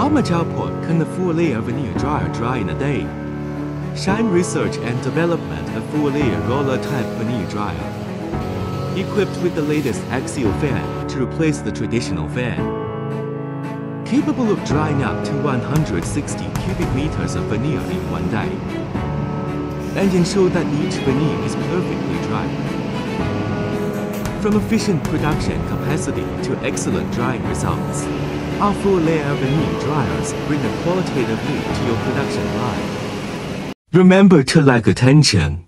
How much output can the four layer veneer dryer dry in a day? Shine Research and Development a four layer roller type veneer dryer. Equipped with the latest axial fan to replace the traditional fan. Capable of drying up to 160 cubic meters of veneer in one day. And ensure that each veneer is perfectly dry. From efficient production capacity to excellent drying results, our four layer veneer dryers bring a qualitative look to your production line. Remember to like attention.